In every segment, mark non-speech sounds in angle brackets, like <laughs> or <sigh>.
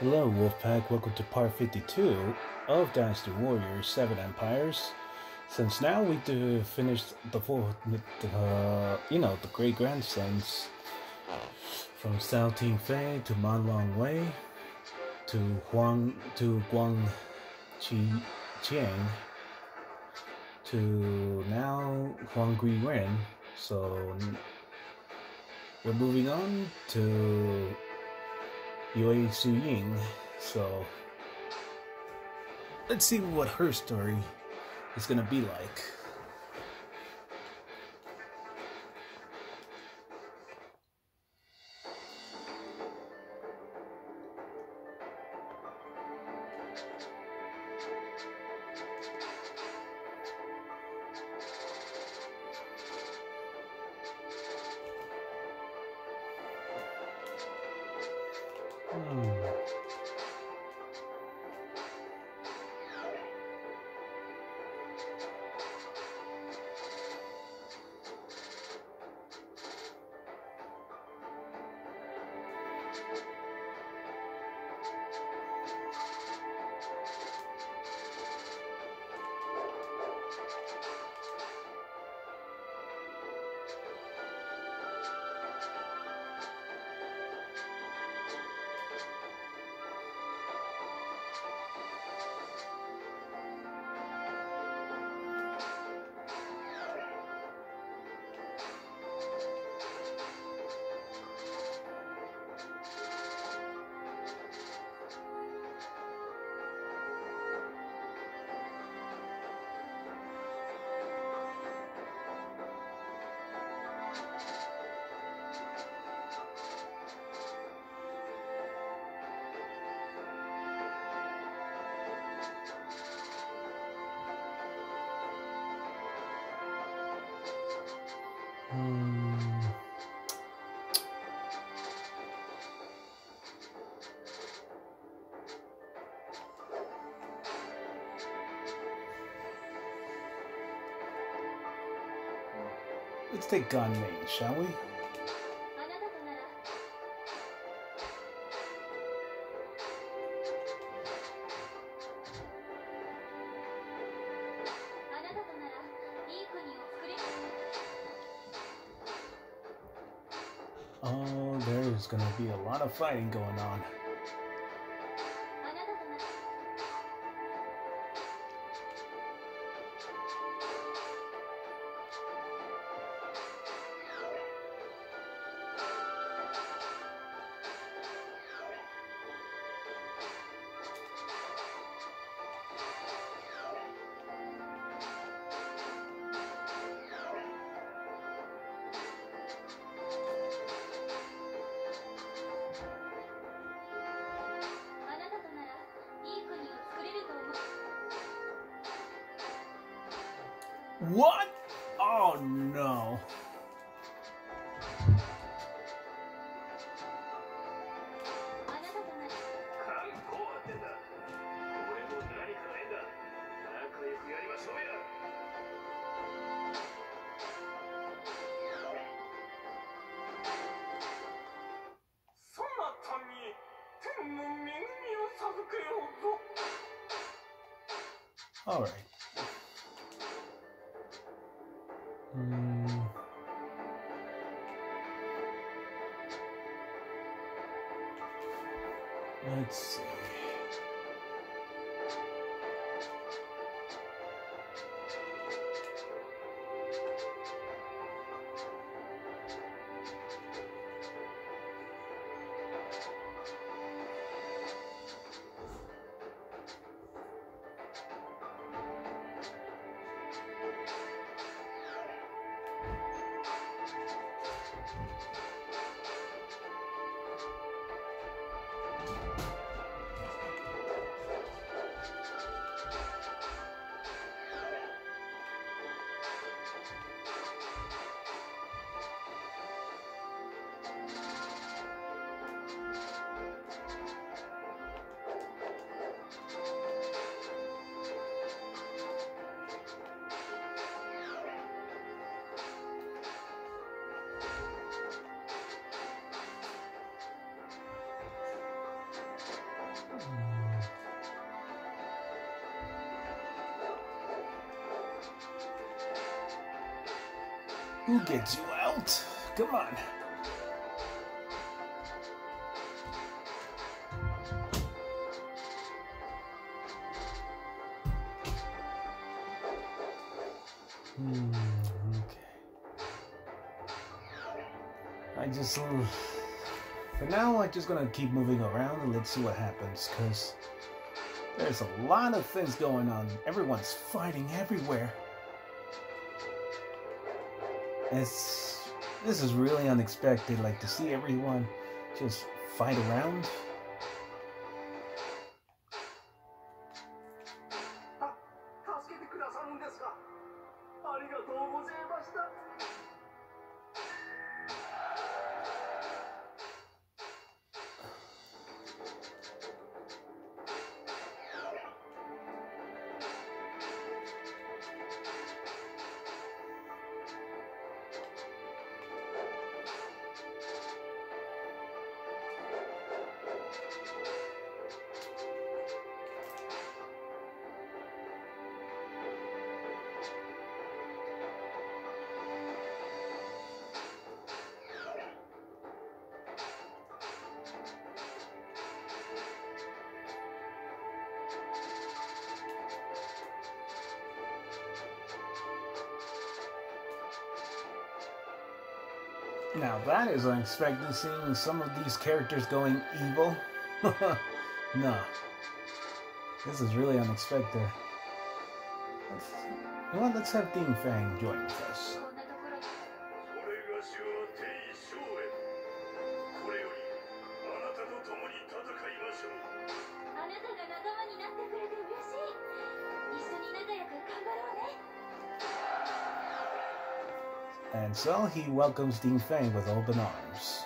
Hello, Wolfpack. Welcome to part 52 of Dynasty Warriors 7 Empires. Since now we do finish the full, uh, you know, the great grandsons from Cao Ting-fei to Man Long Wei to Huang to Guang Qi Qiang to now Huang Gui Ren. So we're moving on to Yue Xiuying. So let's see what her story is gonna be like. Let's take Ganmei, shall we? Oh, there's gonna be a lot of fighting going on. Alright. Hmm. Who gets you out? Come on. Hmm, okay. I just. uh, For now, I'm just gonna keep moving around and let's see what happens, because there's a lot of things going on. Everyone's fighting everywhere. It's. This is really unexpected, like to see everyone just fight around. Now that is unexpected, seeing some of these characters going evil. <laughs> no. This is really unexpected. Let's, you let's have Dean Fang join us. And so he welcomes Dean Fang with open arms.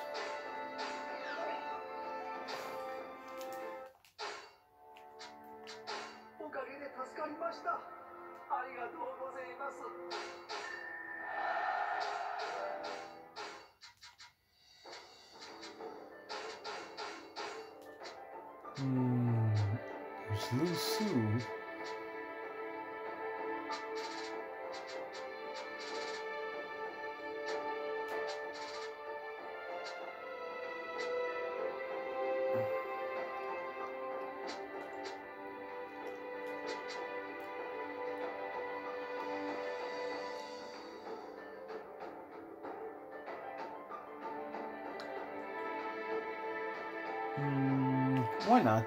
Why not?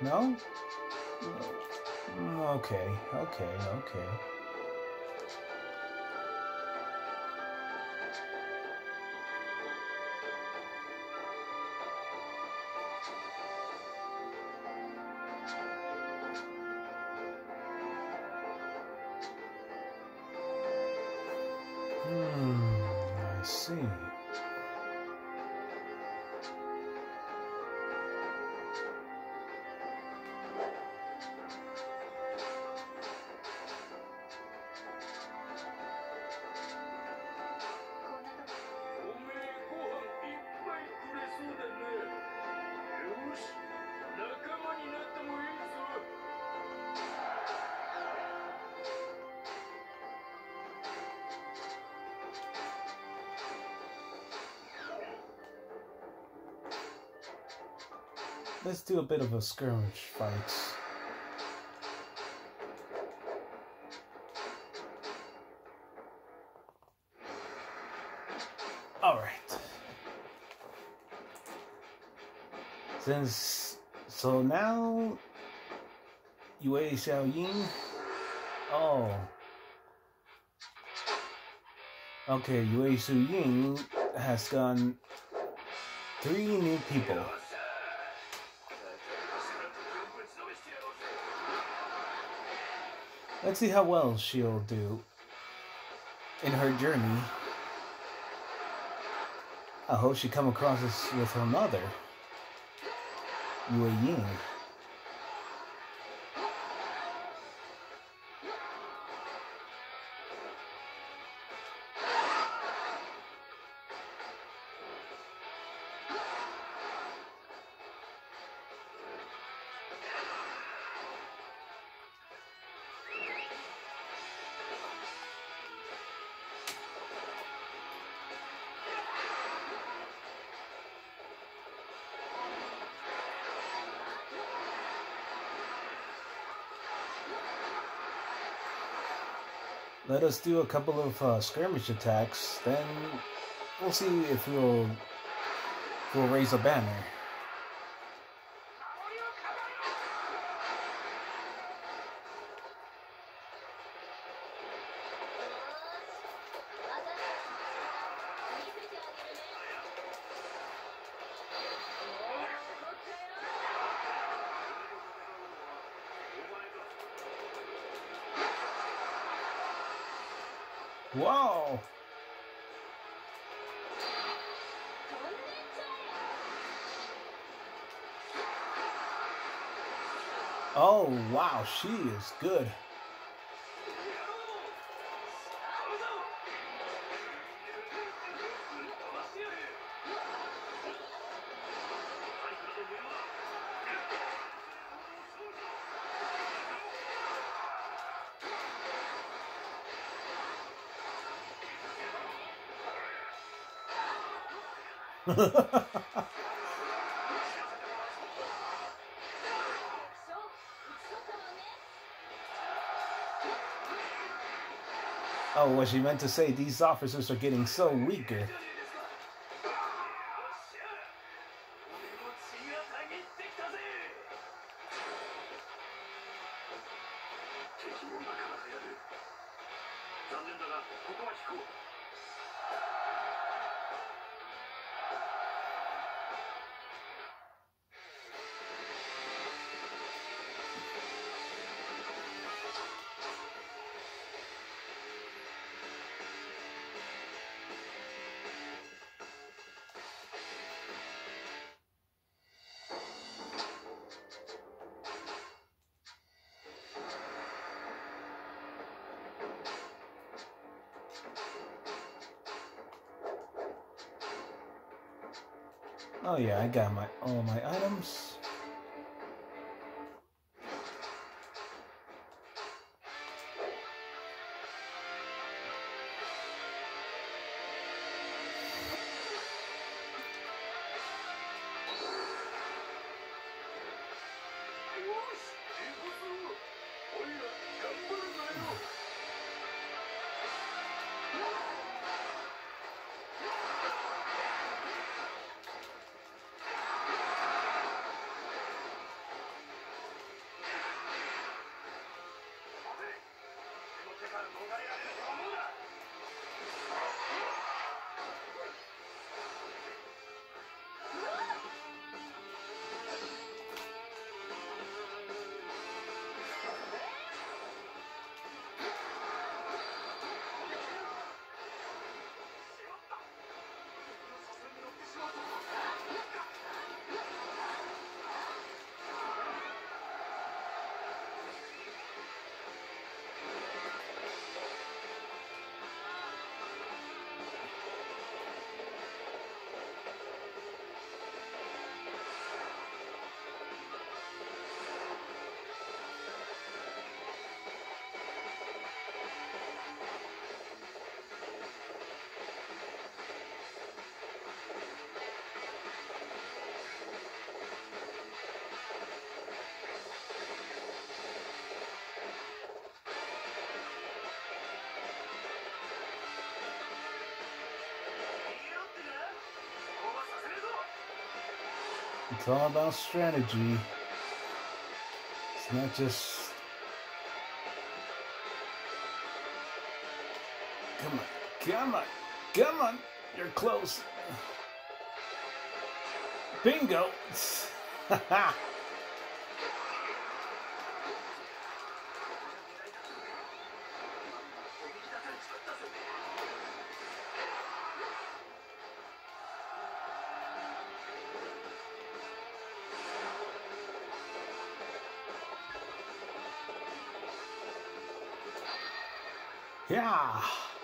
No? Okay, okay, okay. Let's do a bit of a skirmish fight. Alright. Since so now Yue Xiaoying Oh Okay, Yue Ying has gone three new people. Let's see how well she'll do in her journey. I hope she come across this with her mother, Yue Ying. Let us do a couple of uh, skirmish attacks. Then we'll see if we'll we'll raise a banner. She is good. <laughs> oh, what she meant to say, these officers are getting so weaker. Oh yeah, I got my all my items. It's all about strategy. It's not just. Come on, come on, come on! You're close. Bingo! <laughs> Haha! Yeah!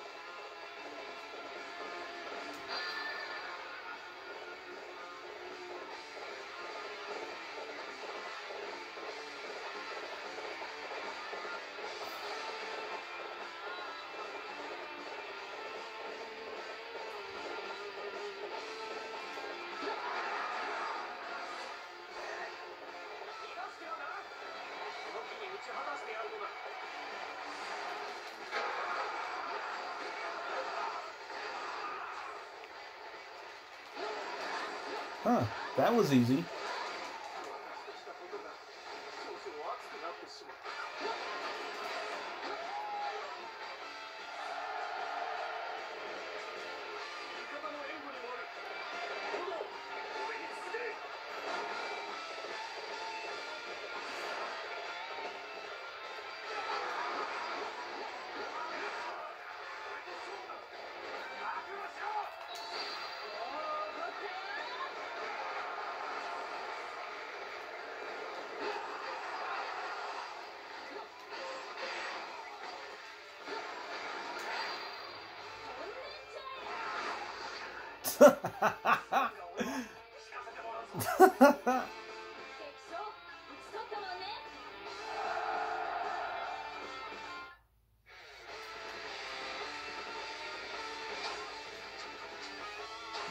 Huh, that was easy.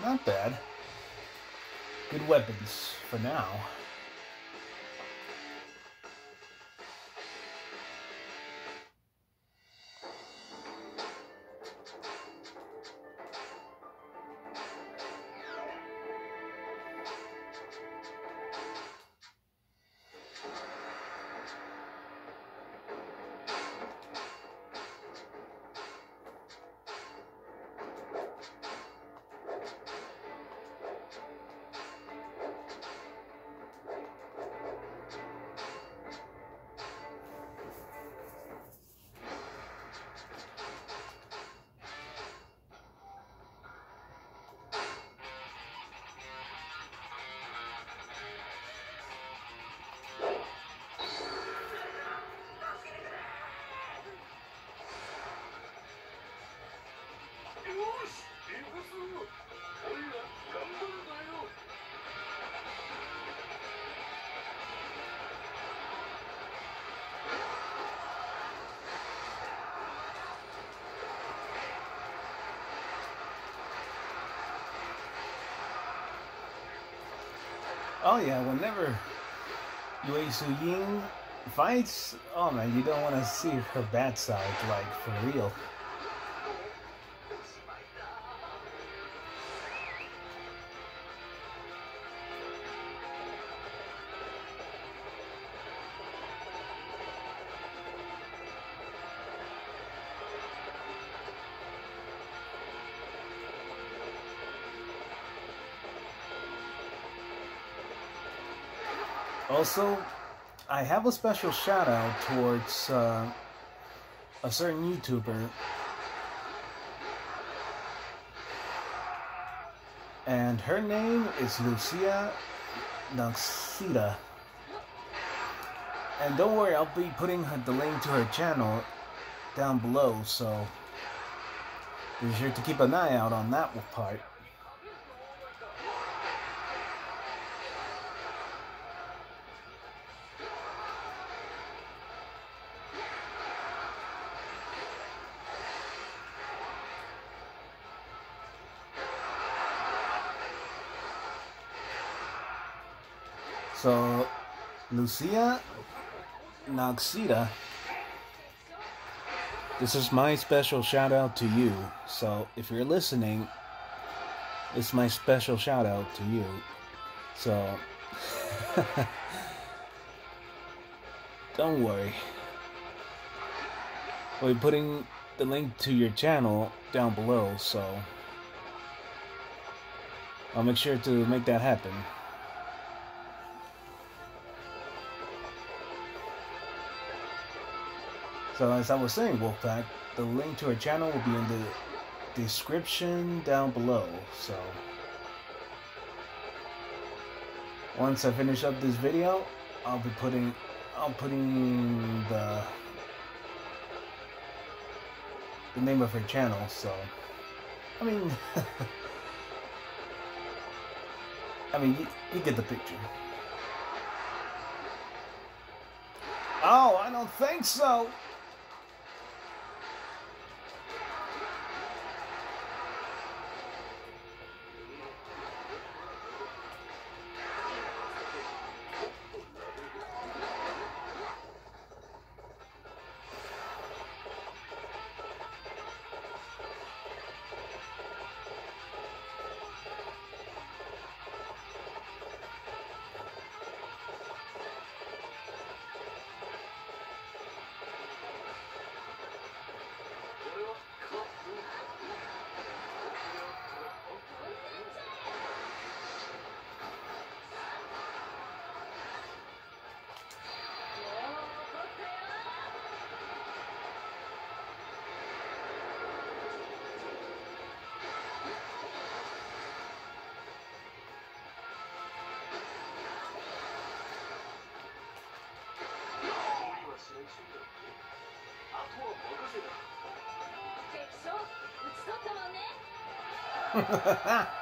Not bad. Good weapons for now. Oh yeah, whenever Yue Su Ying fights, oh man, you don't want to see her bad side, like for real. Also, I have a special shout out towards uh, a certain YouTuber. And her name is Lucia Noxida. And don't worry, I'll be putting her, the link to her channel down below, so be sure to keep an eye out on that part. Lucia Noxida, this is my special shout out to you. So, if you're listening, it's my special shout out to you. So, <laughs> don't worry. We'll be putting the link to your channel down below, so I'll make sure to make that happen. So as I was saying, Wolfpack, the link to her channel will be in the description down below. So once I finish up this video, I'll be putting I'll putting the the name of her channel. So I mean <laughs> I mean you, you get the picture. Oh, I don't think so. 敵将討ち取ったね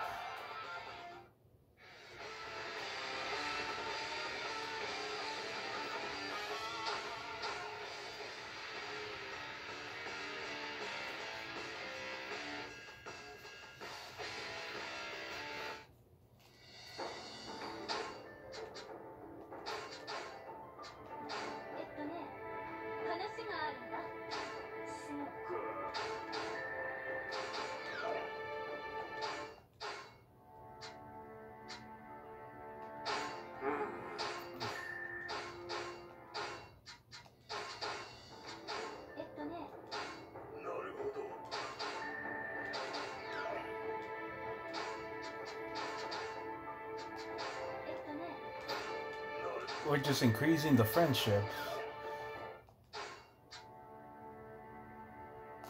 We're just increasing the friendship.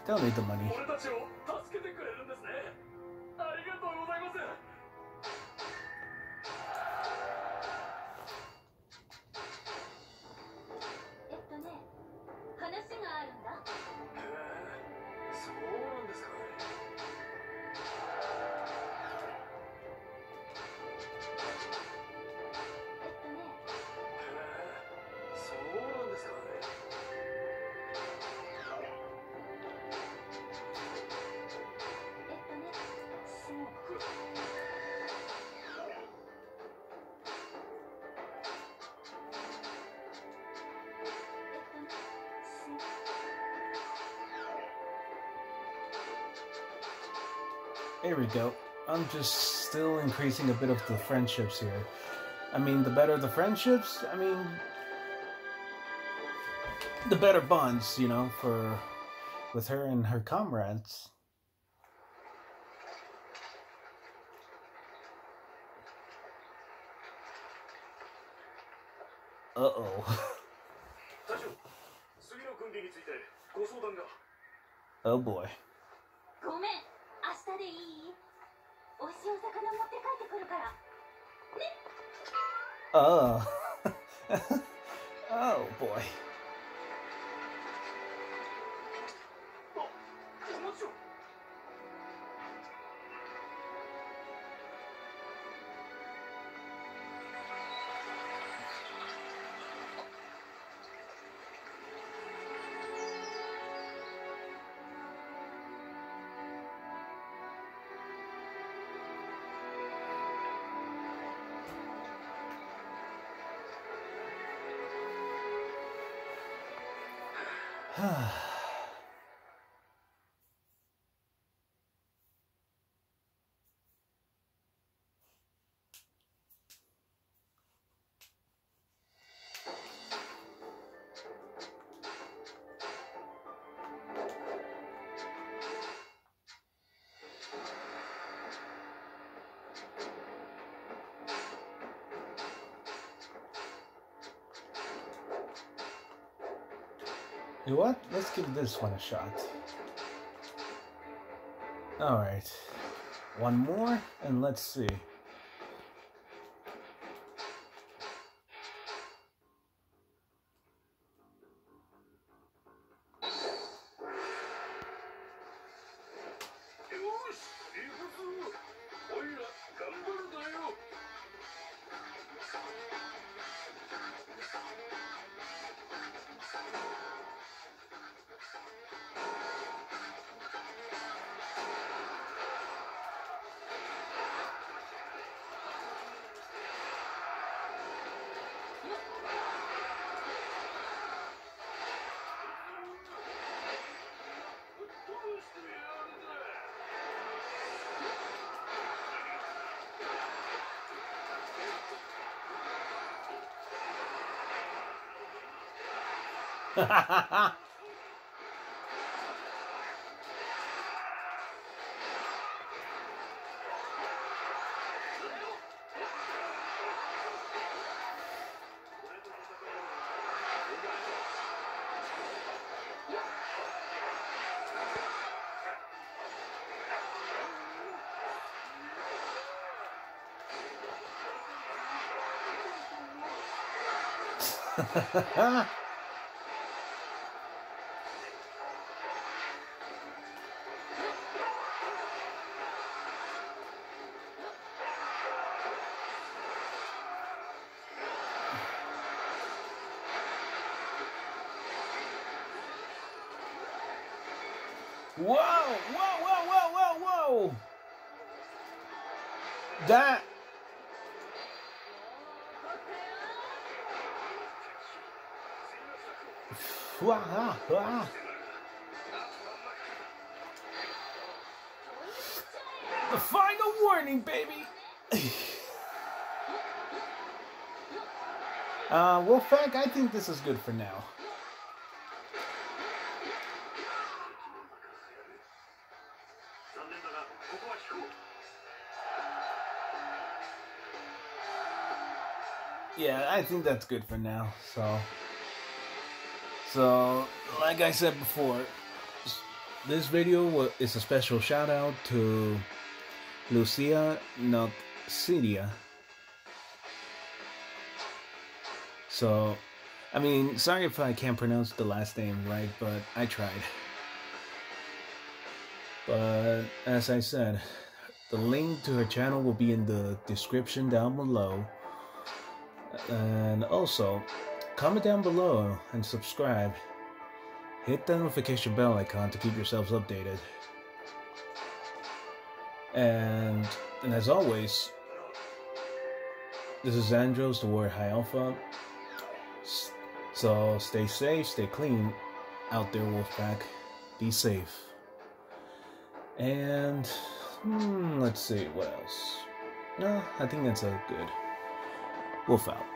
They'll need the money. There we go. I'm just still increasing a bit of the friendships here. I mean, the better the friendships, I mean, the better bonds, you know, for with her and her comrades. Uh-oh. <laughs> oh boy. Oh. <laughs> oh boy. Ah. <sighs> <sighs> You know what? Let's give this one a shot. Alright. One more, and let's see. Ha ha ha! Whoa, whoa, whoa, whoa, whoa, whoa! That. Wah, wah. The final warning, baby! <sighs> uh, Wolfpack, I think this is good for now. Yeah, I think that's good for now. So, so like I said before, this video is a special shout out to Lucia Noxidia. So, I mean, sorry if I can't pronounce the last name right, but I tried. But as I said, the link to her channel will be in the description down below. And also, comment down below and subscribe. Hit the notification bell icon to keep yourselves updated. And, and as always, this is Andros, the Warrior High Alpha. So stay safe, stay clean out there, Wolfpack. Be safe. And hmm, let's see what else. No, I think that's a good. Wolf out.